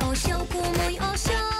Áo siêu.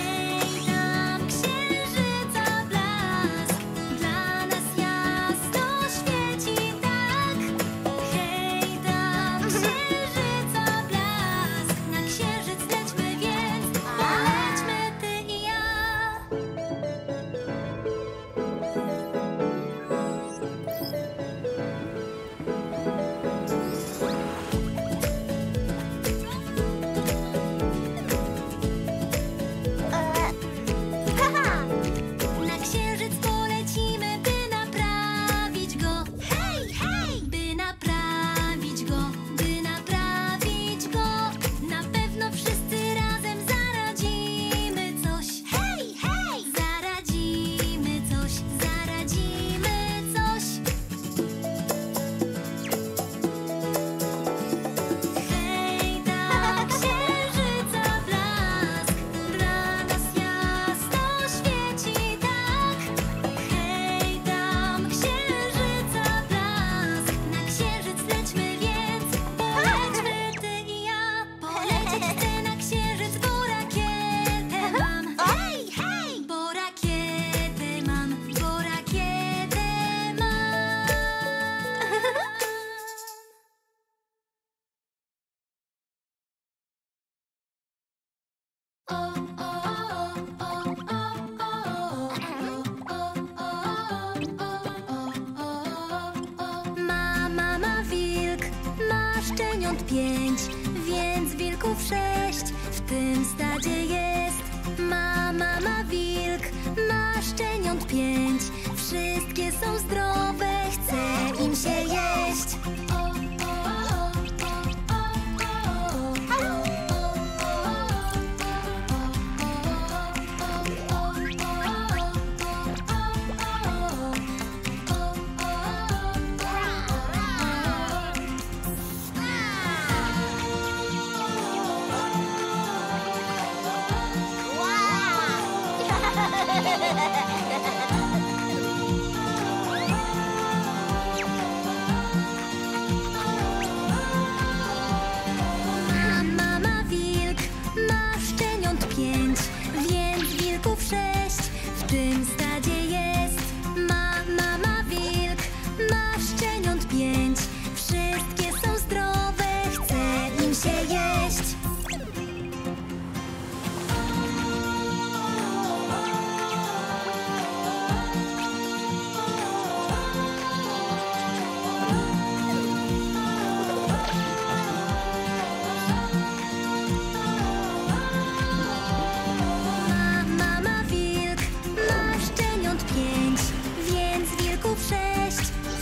os drones.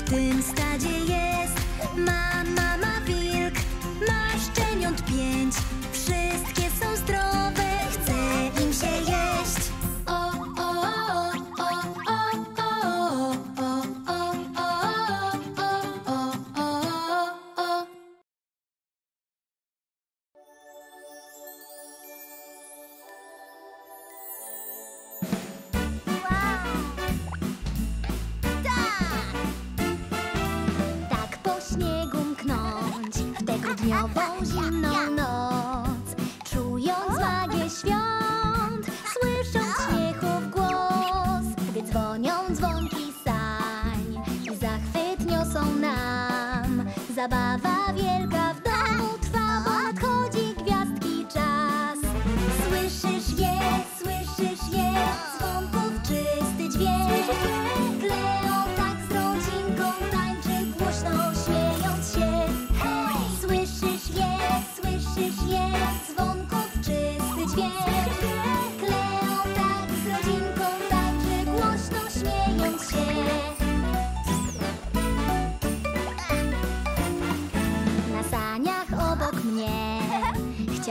something 好放心呐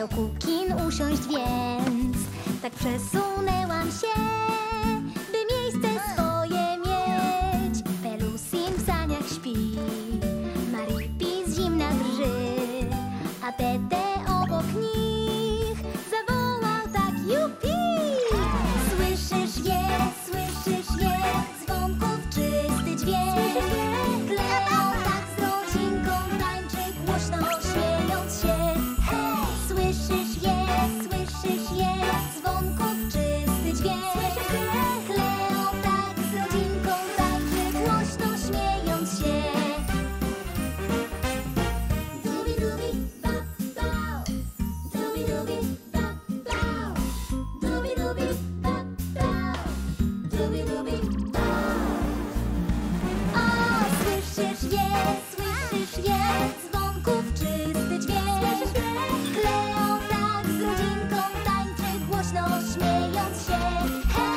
kroku kin usiąść więc. Tak przesunęłam się don't.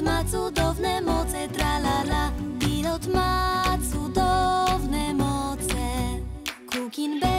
Ma cudowne moce, tralala. Pilot ma cudowne moce. Kukin. Bear.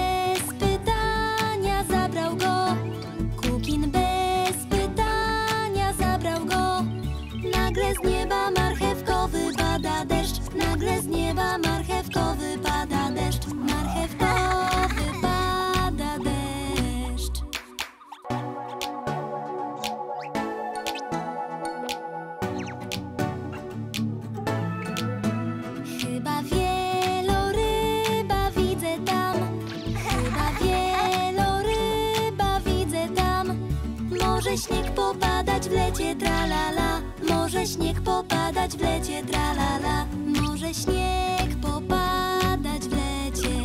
w lecie, tralala. Może śnieg popadać w lecie, tralala. Może śnieg popadać w lecie.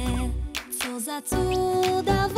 Co za cuda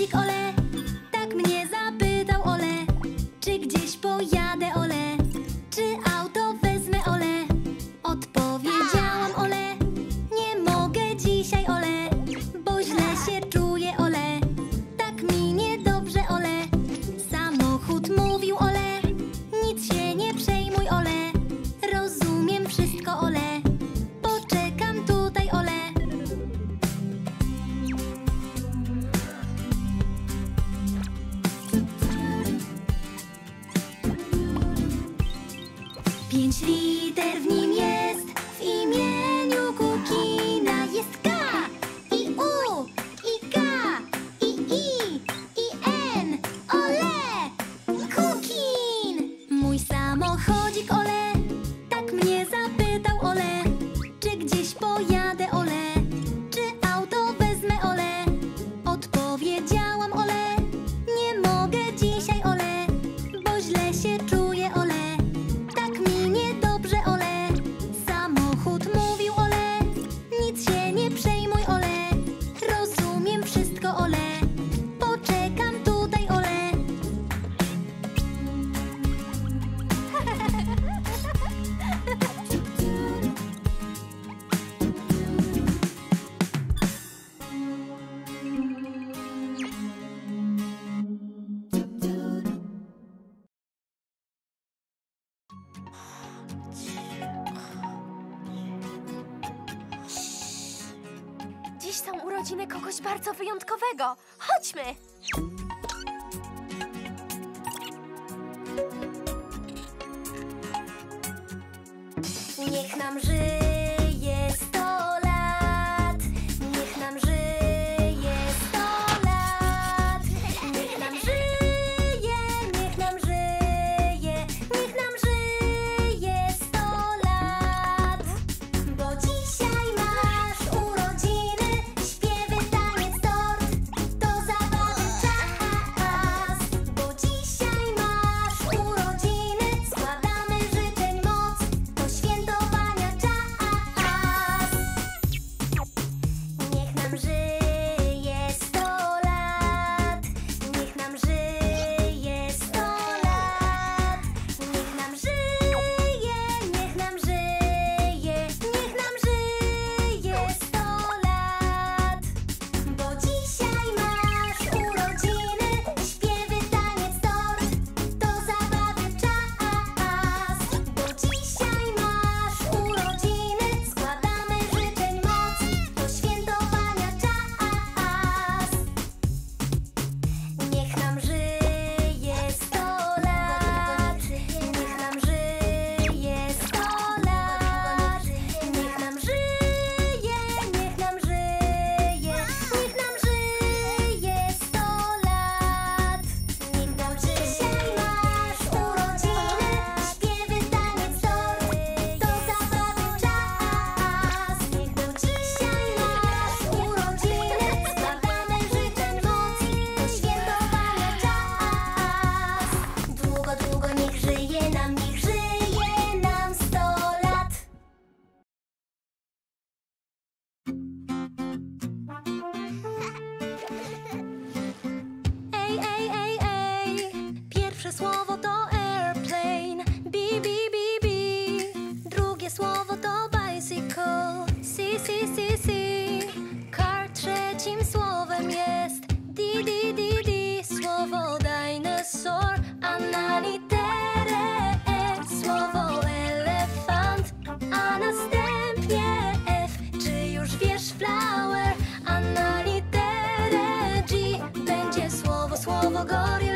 magic, ole. Pięć liter w nim jest. wyjątkowego. Chodźmy! Niech nam żyje. słowo to airplane, bi bi bi bi. Drugie słowo to bicycle, si si si si. Car trzecim słowem jest di di di di. Słowo dinosaur, a na literę e słowo elefant, a następnie F. Czy już wiesz flower, a na literę G będzie słowo słowo gory.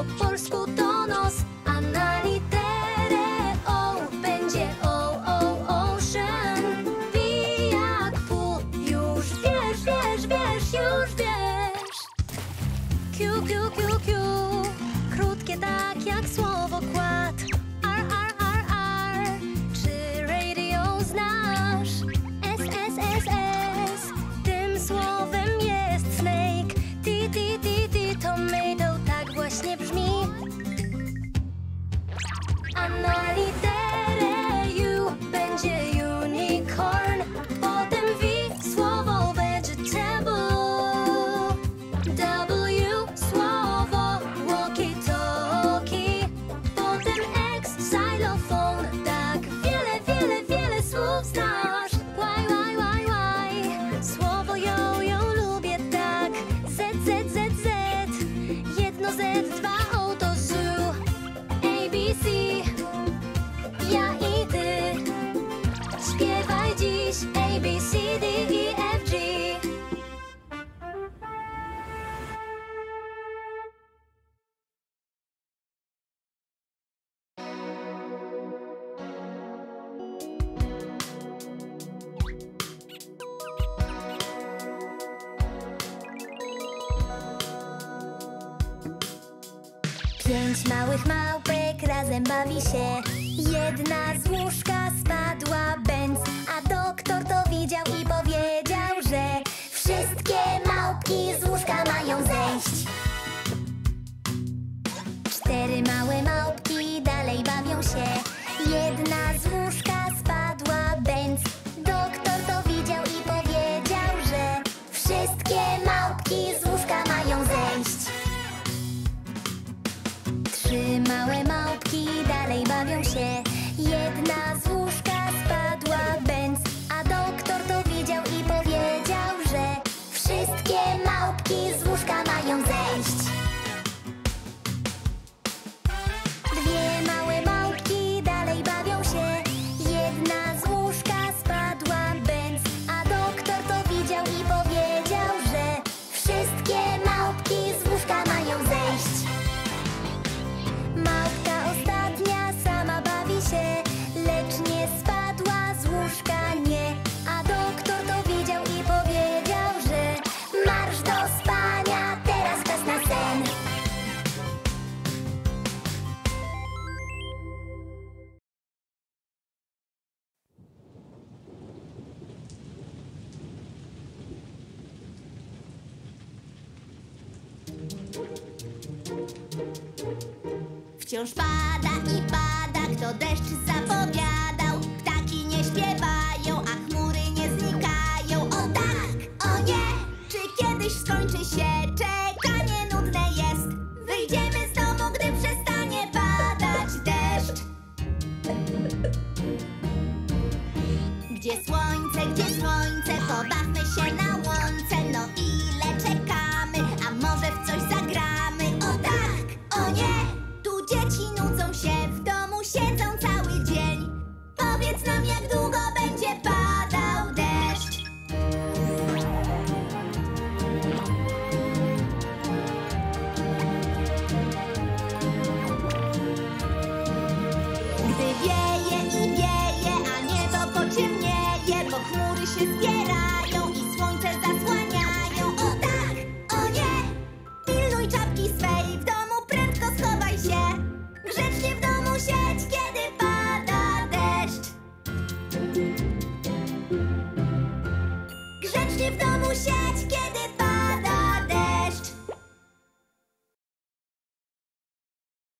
po polsku to nos, a na literę O będzie o, o, ocean. Pijak pu, już wiesz, wiesz, wiesz, już wiesz. Q, Q, Q, Q, krótkie tak jak słowo Pięć małych małpek razem bawi się. Jedna z łóżka spadła